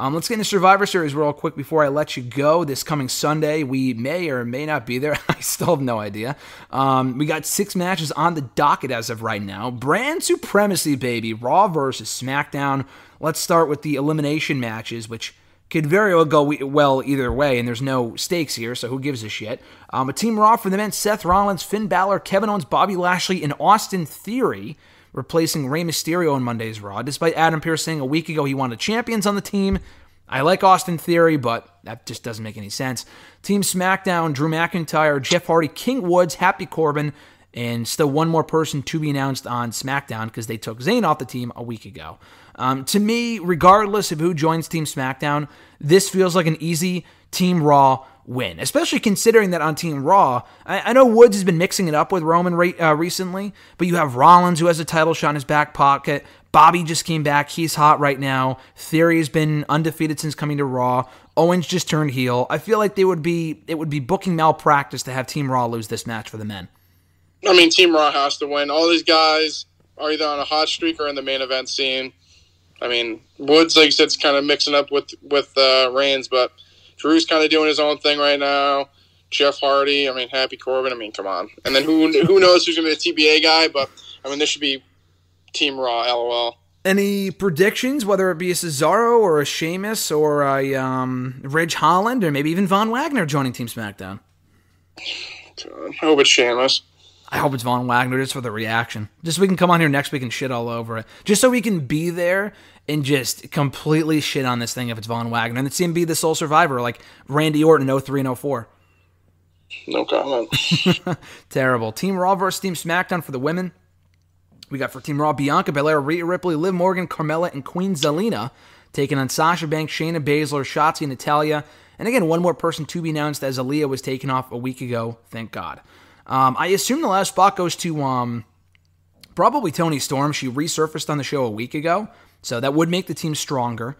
Um, let's get into Survivor Series real quick before I let you go. This coming Sunday, we may or may not be there. I still have no idea. Um, we got six matches on the docket as of right now. Brand supremacy, baby. Raw versus SmackDown. Let's start with the elimination matches, which could very well go well either way, and there's no stakes here, so who gives a shit? Um, a Team Raw for the men: Seth Rollins, Finn Balor, Kevin Owens, Bobby Lashley, and Austin Theory replacing Rey Mysterio on Monday's Raw. Despite Adam Pearce saying a week ago he wanted champions on the team, I like Austin Theory, but that just doesn't make any sense. Team SmackDown, Drew McIntyre, Jeff Hardy, King Woods, Happy Corbin, and still one more person to be announced on SmackDown because they took Zayn off the team a week ago. Um, to me, regardless of who joins Team SmackDown, this feels like an easy Team Raw win, especially considering that on Team Raw, I, I know Woods has been mixing it up with Roman re- uh, recently, but you have Rollins who has a title shot in his back pocket. Bobby just came back. He's hot right now. Theory has been undefeated since coming to Raw. Owens just turned heel. I feel like they would be it would be booking malpractice to have Team Raw lose this match for the men. I mean, Team Raw has to win. All these guys are either on a hot streak or in the main event scene. I mean, Woods, like you said, is kind of mixing up with with uh, Reigns, but Drew's kind of doing his own thing right now. Jeff Hardy, I mean, Happy Corbin. I mean, come on. And then who who knows who's going to be the TBA guy? But I mean, this should be Team Raw. LOL. Any predictions, whether it be a Cesaro or a Sheamus or a um, Ridge Holland or maybe even Von Wagner joining Team SmackDown? I hope it's Sheamus. I hope it's Von Wagner just for the reaction. Just so we can come on here next week and shit all over it. Just so we can be there and just completely shit on this thing if it's Von Wagner. And see him be the sole survivor like Randy Orton in 03 and 04. No comment. Terrible. Team Raw versus Team SmackDown for the women. We got for Team Raw Bianca Belair, Rhea Ripley, Liv Morgan, Carmella, and Queen Zelina taking on Sasha Banks, Shayna Baszler, Shotzi, and Natalya. And again, one more person to be announced as Aliyah was taken off a week ago. Thank God. Um, I assume the last spot goes to um, probably Toni Storm. She resurfaced on the show a week ago, so that would make the team stronger.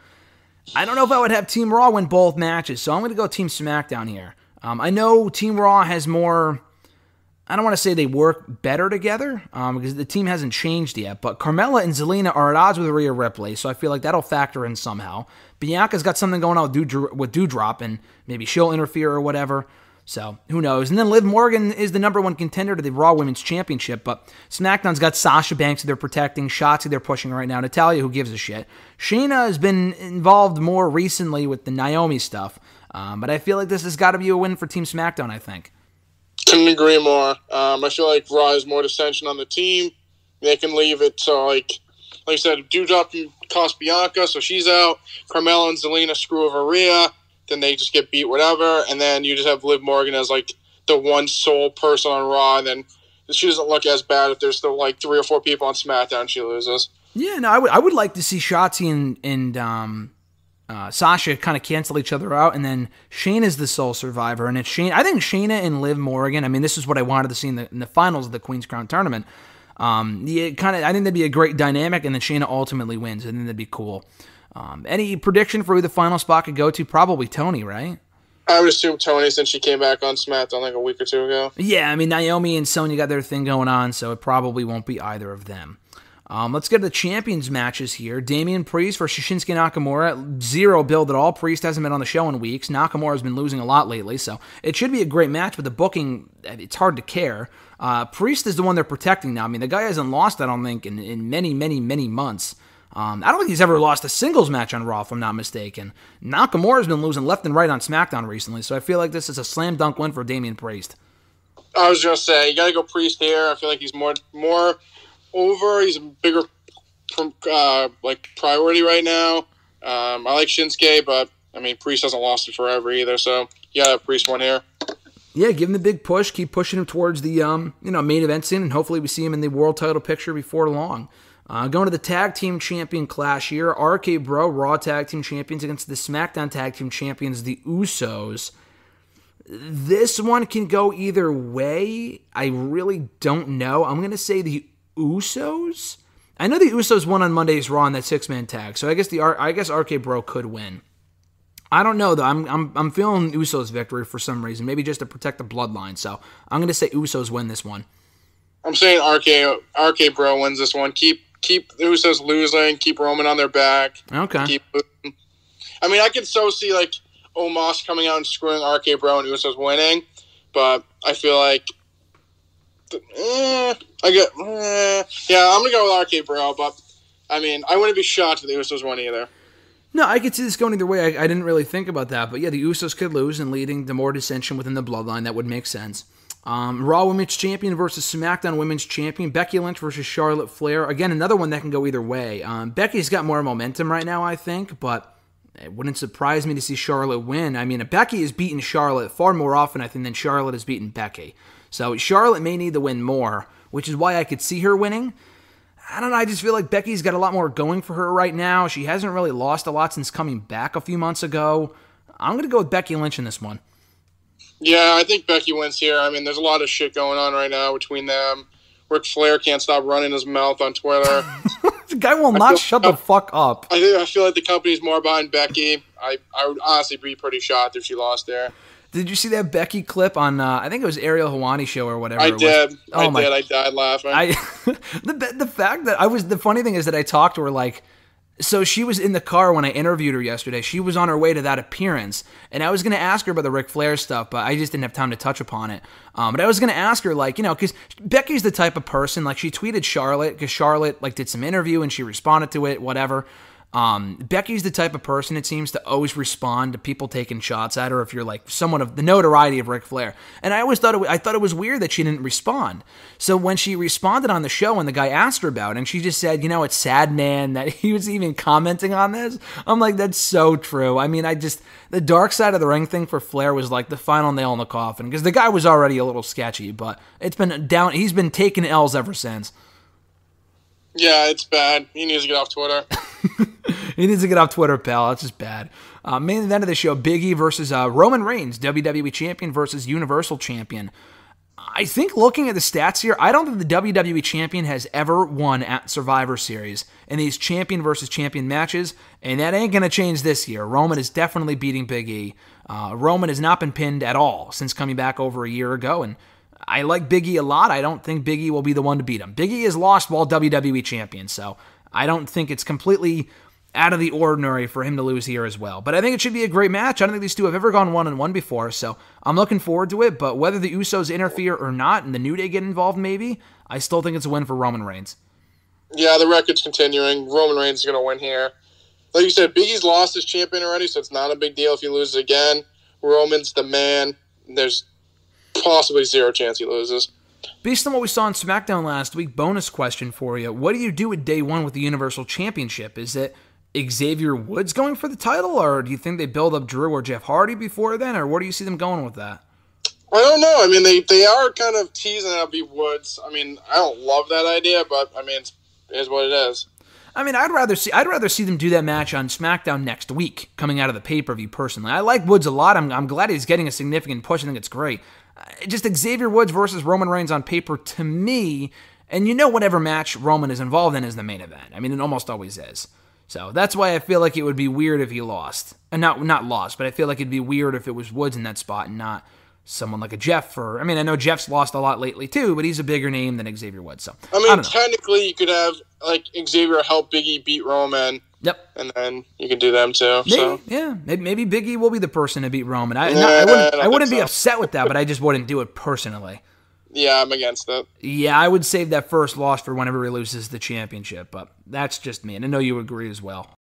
I don't know if I would have Team Raw win both matches, so I'm going to go Team SmackDown here. Um, I know Team Raw has more. I don't want to say they work better together um, because the team hasn't changed yet, but Carmella and Zelina are at odds with Rhea Ripley, so I feel like that'll factor in somehow. Bianca's got something going on with, Dew- with Doudrop, and maybe she'll interfere or whatever. So who knows? And then Liv Morgan is the number one contender to the Raw Women's Championship, but SmackDown's got Sasha Banks they're protecting, Shotzi they're pushing right now, Natalya who gives a shit. Shayna has been involved more recently with the Naomi stuff, um, but I feel like this has got to be a win for Team SmackDown. I think. Couldn't agree more. Um, I feel like Raw has more dissension on the team. They can leave it to like, like I said, Doudrop can cost Bianca, so she's out. Carmella and Zelina screw over Rhea then they just get beat, whatever, and then you just have Liv Morgan as like the one sole person on Raw, and then she doesn't look as bad if there's still like three or four people on SmackDown she loses. Yeah, no, I would I would like to see Shotzi and and um, uh, Sasha kind of cancel each other out, and then Shane is the sole survivor, and it's Shane. I think Shayna and Liv Morgan. I mean, this is what I wanted to see in the, in the finals of the Queen's Crown tournament. Um, yeah, kind of. I think that'd be a great dynamic, and then Shayna ultimately wins, and then that'd be cool. Um, any prediction for who the final spot could go to? Probably Toni, right? I would assume Toni since she came back on SmackDown like a week or two ago. Yeah, I mean Naomi and Sonya got their thing going on, so it probably won't be either of them. Um, let's get to the champions matches here. Damian Priest versus Shinsuke Nakamura. Zero build at all. Priest hasn't been on the show in weeks. Nakamura has been losing a lot lately, so it should be a great match, but the booking, it's hard to care. Uh, Priest is the one they're protecting now. I mean, the guy hasn't lost, I don't think, in, in many, many, many months. Um, I don't think he's ever lost a singles match on Raw, if I'm not mistaken. Nakamura's been losing left and right on SmackDown recently, so I feel like this is a slam dunk win for Damian Priest. I was just say you got to go Priest here. I feel like he's more more over. He's a bigger uh, like priority right now. Um, I like Shinsuke, but I mean Priest hasn't lost it forever either. So yeah, Priest one here. Yeah, give him the big push. Keep pushing him towards the um, you know main event scene, and hopefully we see him in the world title picture before long. Uh, going to the tag team champion clash here, RK Bro, Raw tag team champions against the SmackDown tag team champions, the Usos. This one can go either way. I really don't know. I'm going to say the Usos. I know the Usos won on Monday's Raw in that six man tag, so I guess the I guess RK Bro could win. I don't know though. I'm I'm I'm feeling Usos victory for some reason. Maybe just to protect the bloodline. So I'm going to say Usos win this one. I'm saying RK RK Bro wins this one. Keep keep the Usos losing, keep Roman on their back. Okay. Keep, I mean, I could so see like Omos coming out and screwing RK Bro and Usos winning, but I feel like. Eh, I get, eh, yeah, I'm gonna go with RK Bro, but I mean, I wouldn't be shocked if the Usos won either. No, I could see this going either way. I, I, didn't really think about that, but yeah, the Usos could lose and leading to more dissension within the bloodline. That would make sense. Um, Raw Women's Champion versus SmackDown Women's Champion. Becky Lynch versus Charlotte Flair. Again, another one that can go either way. Um, Becky's got more momentum right now, I think, but it wouldn't surprise me to see Charlotte win. I mean, Becky has beaten Charlotte far more often, I think, than Charlotte has beaten Becky. So Charlotte may need to win more, which is why I could see her winning. I don't know. I just feel like Becky's got a lot more going for her right now. She hasn't really lost a lot since coming back a few months ago. I'm going to go with Becky Lynch in this one. Yeah, I think Becky wins here. I mean, there's a lot of shit going on right now between them. Ric Flair can't stop running his mouth on Twitter. the guy will not feel, shut the fuck up. I think I feel like the company's more behind Becky. I I would honestly be pretty shocked if she lost there. Did you see that Becky clip on? Uh, I think it was Ariel Helwani show or whatever. I did. Oh I my. did. I died laughing. I the the fact that I was the funny thing is that I talked to her like. So she was in the car when I interviewed her yesterday. She was on her way to that appearance, and I was going to ask her about the Ric Flair stuff, but I just didn't have time to touch upon it. Um, but I was going to ask her, like, you know, because Becky's the type of person, like, she tweeted Charlotte because Charlotte like did some interview and she responded to it, whatever. Um, Becky's the type of person it seems to always respond to people taking shots at her if you're like someone of the notoriety of Ric Flair. And I always thought it, I thought it was weird that she didn't respond. So when she responded on the show and the guy asked her about it, and she just said, you know, it's sad, man, that he was even commenting on this. I'm like, that's so true. I mean, I just the dark side of the ring thing for Flair was like the final nail in the coffin because the guy was already a little sketchy, but it's been down. He's been taking L's ever since. Yeah, it's bad. He needs to get off Twitter. he needs to get off Twitter, pal. That's just bad. Uh, main event of the show: Biggie versus uh, Roman Reigns, WWE Champion versus Universal Champion. I think looking at the stats here, I don't think the WWE Champion has ever won at Survivor Series in these champion versus champion matches, and that ain't gonna change this year. Roman is definitely beating Big E. Uh, Roman has not been pinned at all since coming back over a year ago, and I like Biggie a lot. I don't think Biggie will be the one to beat him. Biggie is lost while WWE champion, so I don't think it's completely out of the ordinary for him to lose here as well. But I think it should be a great match. I don't think these two have ever gone one on one before, so I'm looking forward to it. But whether the Usos interfere or not, and the New Day get involved, maybe I still think it's a win for Roman Reigns. Yeah, the record's continuing. Roman Reigns is going to win here. Like you said, Big E's lost his champion already, so it's not a big deal if he loses again. Roman's the man. There's possibly zero chance he loses. Based on what we saw on SmackDown last week, bonus question for you. What do you do with day one with the Universal Championship? Is it Xavier Woods going for the title, or do you think they build up Drew or Jeff Hardy before then, or where do you see them going with that? I don't know. I mean, they, they are kind of teasing out be Woods. I mean, I don't love that idea, but I mean, it's, it is what it is. I mean, I'd rather see I'd rather see them do that match on SmackDown next week, coming out of the pay per view. Personally, I like Woods a lot. I'm, I'm glad he's getting a significant push. I think it's great just Xavier Woods versus Roman Reigns on paper to me, and you know whatever match Roman is involved in is the main event. I mean, it almost always is. So that's why I feel like it would be weird if he lost, and not not lost, but I feel like it'd be weird if it was Woods in that spot and not someone like a Jeff. Or I mean, I know Jeff's lost a lot lately too, but he's a bigger name than Xavier Woods. So I mean, I technically, you could have like Xavier help Biggie beat Roman. Yep. And then you can do them too. Maybe, so. Yeah, maybe, maybe Biggie will be the person to beat Roman. I, yeah, I wouldn't, I, I wouldn't be so. upset with that, but I just wouldn't do it personally. Yeah, I'm against it. Yeah, I would save that first loss for whenever he loses the championship, but that's just me, and I know you agree as well.